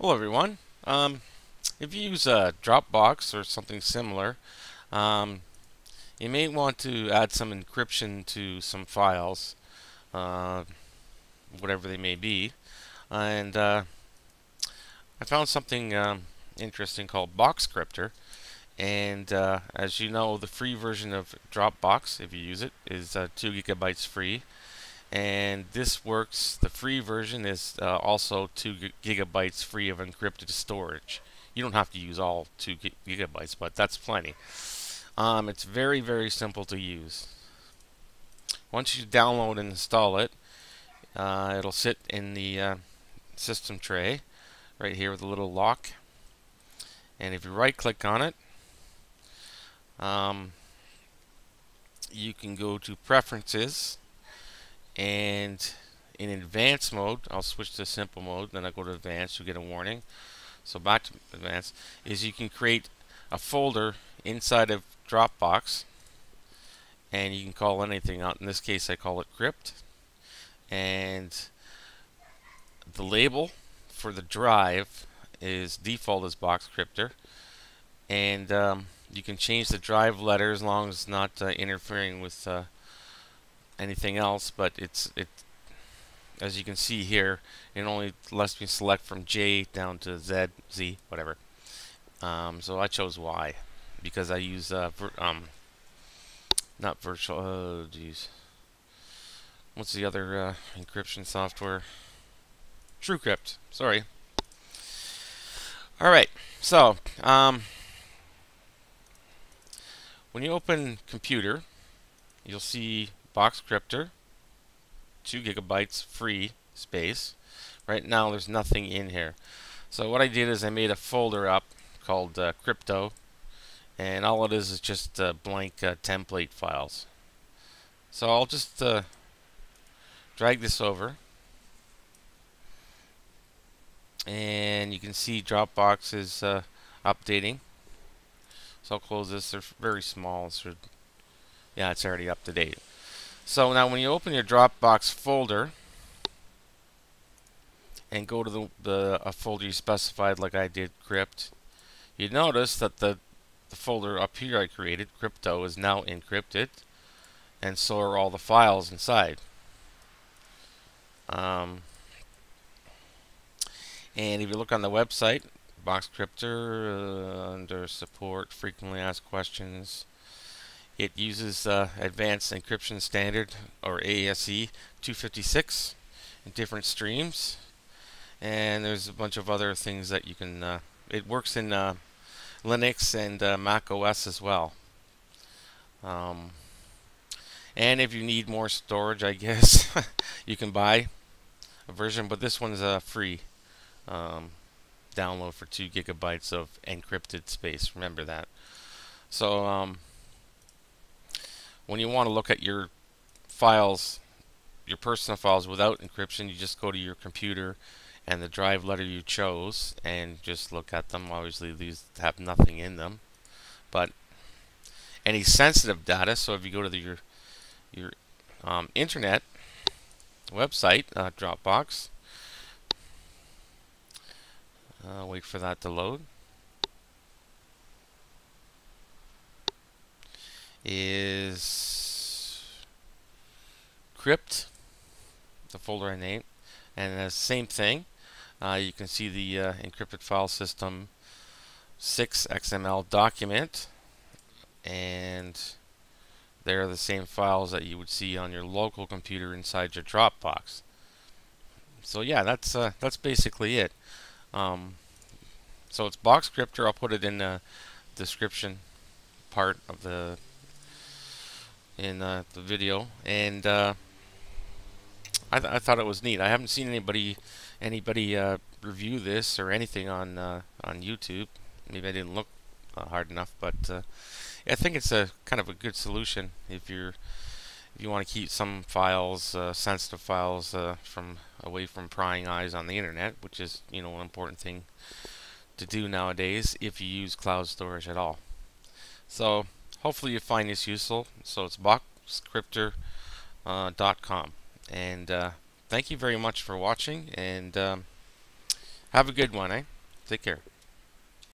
Hello everyone. Um, if you use a Dropbox or something similar, um, you may want to add some encryption to some files, uh, whatever they may be. And uh, I found something um, interesting called Boxcryptor. And uh, as you know, the free version of Dropbox, if you use it, is uh, 2 gigabytes free and this works the free version is uh, also 2 gigabytes free of encrypted storage. You don't have to use all 2 gigabytes but that's plenty. Um, it's very very simple to use. Once you download and install it uh, it'll sit in the uh, system tray right here with a little lock. And if you right click on it um, you can go to preferences and in advanced mode I'll switch to simple mode then I go to advanced you get a warning. So back to advanced is you can create a folder inside of Dropbox and you can call anything out. In this case I call it crypt. And the label for the drive is default as Boxcryptor and um, you can change the drive letter as long as it's not uh, interfering with uh, anything else, but it's it as you can see here, it only lets me select from J down to Z, Z, whatever. Um, so I chose Y because I use uh, um, not virtual. Oh, jeez. What's the other uh, encryption software? TrueCrypt. Sorry. All right. So um, when you open computer, you'll see Boxcryptor, 2 gigabytes free space. Right now there's nothing in here. So what I did is I made a folder up called uh, crypto and all it is is just uh, blank uh, template files. So I'll just uh, drag this over and you can see Dropbox is uh, updating. So I'll close this. They're very small. Yeah, it's already up to date. So now when you open your Dropbox folder and go to the, the a folder you specified like I did crypt, you notice that the, the folder up here I created, crypto, is now encrypted and so are all the files inside. Um, and if you look on the website, Boxcryptor, uh, under support, frequently asked questions, it uses uh, Advanced Encryption Standard, or AESE 256, in different streams. And there's a bunch of other things that you can... Uh, it works in uh, Linux and uh, Mac OS as well. Um, and if you need more storage, I guess, you can buy a version, but this one's a free um, download for 2 gigabytes of encrypted space. Remember that. So, um, when you want to look at your files, your personal files without encryption, you just go to your computer and the drive letter you chose and just look at them. Obviously, these have nothing in them, but any sensitive data. So if you go to the, your your um, internet website, uh, Dropbox, uh, wait for that to load. Is crypt, the folder I named, and the same thing. Uh, you can see the uh, encrypted file system 6 XML document, and they're the same files that you would see on your local computer inside your Dropbox. So yeah, that's uh, that's basically it. Um, so it's box Boxcryptor. I'll put it in the description part of the in uh, the video, and uh, I, th I, thought it was neat. I haven't seen anybody anybody uh, review this or anything on uh, on YouTube. Maybe I didn't look uh, hard enough, but uh, I think it's a kind of a good solution if you're if you want to keep some files, sensitive files, from away from prying eyes on the internet, which is you know an important thing to do nowadays if you use cloud storage at all. So hopefully you find this useful. So it's boxcryptor.com. Uh, and uh, thank you very much for watching. And um, Have a good one, eh? Take care.